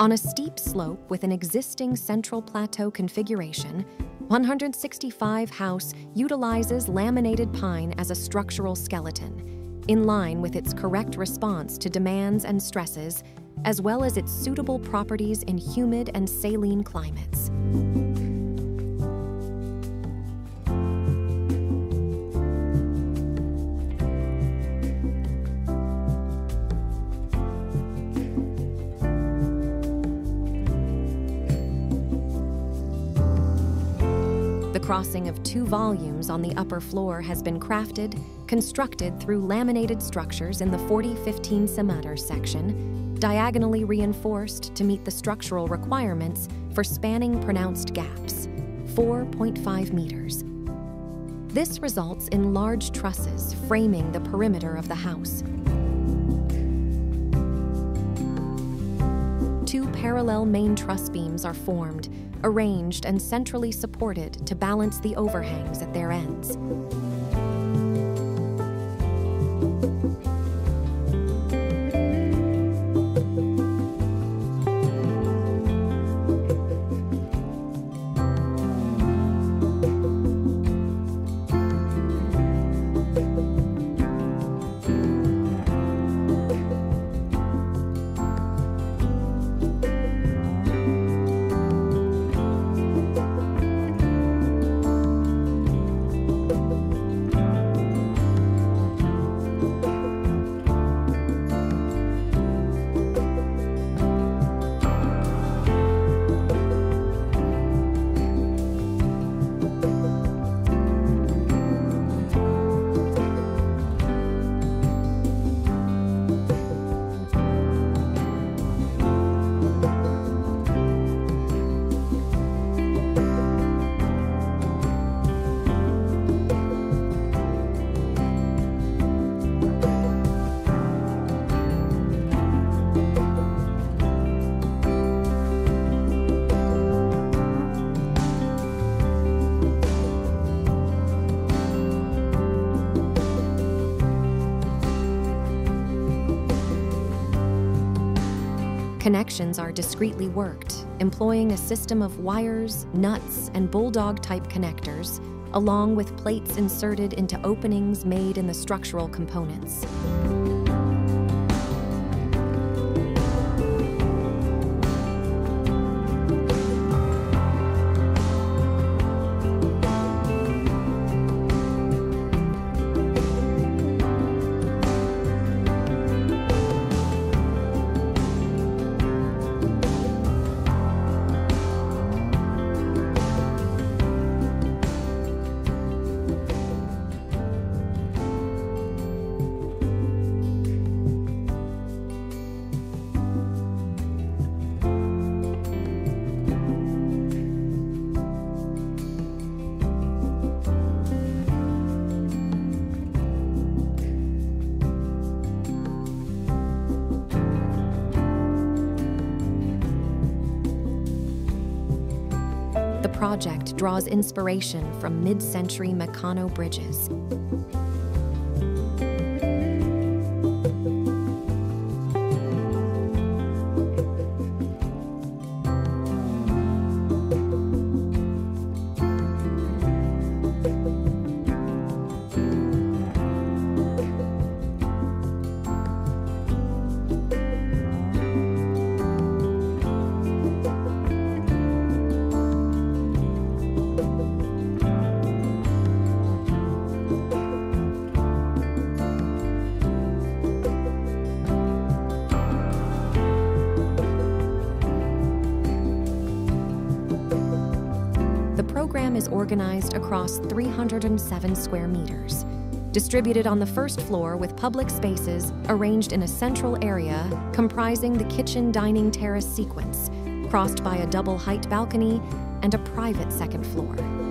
On a steep slope with an existing central plateau configuration, 165 House utilizes laminated pine as a structural skeleton, in line with its correct response to demands and stresses, as well as its suitable properties in humid and saline climates. Crossing of two volumes on the upper floor has been crafted, constructed through laminated structures in the 4015 centimeter section, diagonally reinforced to meet the structural requirements for spanning pronounced gaps, 4.5 meters. This results in large trusses framing the perimeter of the house. Parallel main truss beams are formed, arranged and centrally supported to balance the overhangs at their ends. Connections are discreetly worked, employing a system of wires, nuts, and bulldog-type connectors, along with plates inserted into openings made in the structural components. Project draws inspiration from mid century Meccano bridges. Is organized across 307 square meters, distributed on the first floor with public spaces arranged in a central area comprising the kitchen dining terrace sequence, crossed by a double height balcony and a private second floor.